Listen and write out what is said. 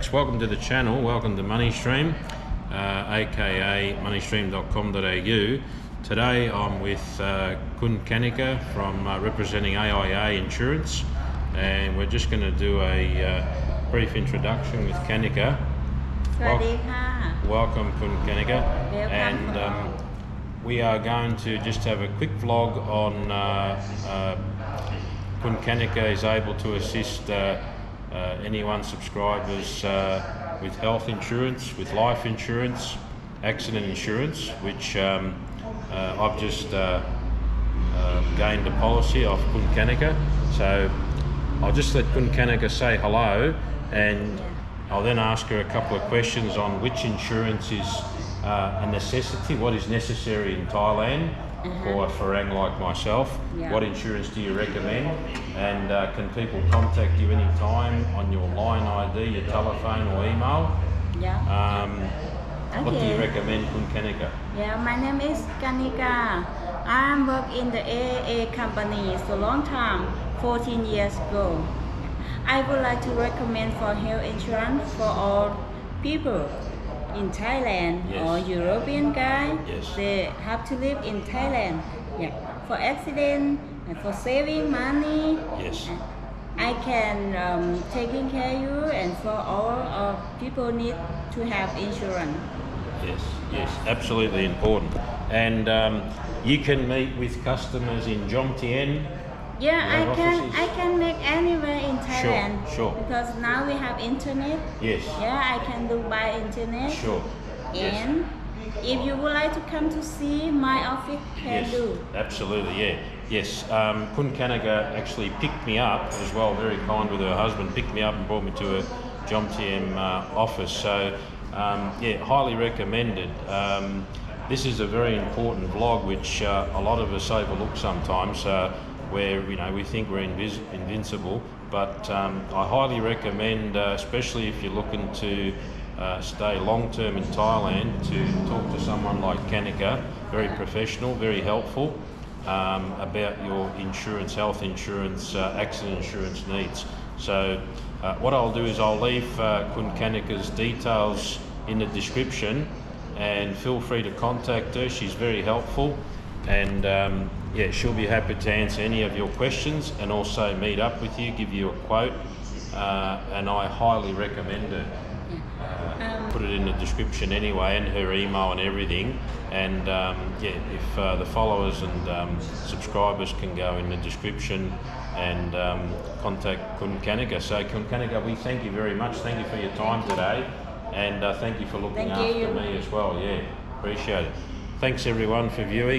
folks, welcome to the channel, welcome to MoneyStream, uh, aka moneystream.com.au. Today I'm with uh, Khun Kannika from uh, representing AIA Insurance, and we're just going to do a uh, brief introduction with Kannika. Wel- welcome, Khun Kannika, and um, we are going to just have a quick vlog on uh, uh, Khun Kannika is able to assist. Uh, uh, anyone subscribers uh, with health insurance, with life insurance, accident insurance, which um, uh, I've just uh, uh, gained a policy of Khun Kannika. So I'll just let Khun Kannika say hello and I'll then ask her a couple of questions on which insurance is uh, a necessity, what is necessary in Thailand for a Farang like myself, Yeah. what insurance do you recommend, and uh, can people contact you anytime on your line ID, your telephone or email? Yeah. Um, What do you recommend, Khun Kannika? Yeah, my name is Kannika. I work in the AA company so long time, 14 years ago. I would like to recommend for health insurance for all people in Thailand Yes. or European guy. Yes. They have to live in Thailand. Yeah. For accident and for saving money. Yes. I can um, taking care you and for all of people need to have insurance. Yes, yes, absolutely important. And um, you can meet with customers in Jomtien. Yeah, I can? I can make anywhere in Thailand. sure. Because now we have internet. Yes, Yeah, I can do by internet. sure. Yes. And if you would like to come to see my office, can Yes, do. absolutely, yeah. Yes, um, Khun Kannika actually picked me up as well, very kind with her husband, picked me up and brought me to a Jomtien uh, office. So, um, yeah, highly recommended. Um, this is a very important vlog which uh, a lot of us overlook sometimes, uh, where you know we think we're invis- invincible. But um, I highly recommend, uh, especially if you're looking to uh, stay long term in Thailand, to talk to someone like Kannika, very professional, very helpful um, about your insurance, health insurance, uh, accident insurance needs. So, uh, what I'll do is I'll leave uh, Khun Kannika's details in the description and feel free to contact her. She's very helpful and um, yeah, she'll be happy to answer any of your questions and also meet up with you, give you a quote. Uh, and I highly recommend her Um, put it in the description anyway, and her email and everything. And um, yeah, if uh, the followers and um, subscribers can go in the description and um, contact Khun Kannika. So Khun Kannika, we thank you very much. Thank you for your time today, and uh, thank you for looking Thank after you. me as well. Yeah, appreciate it. Thanks everyone for viewing.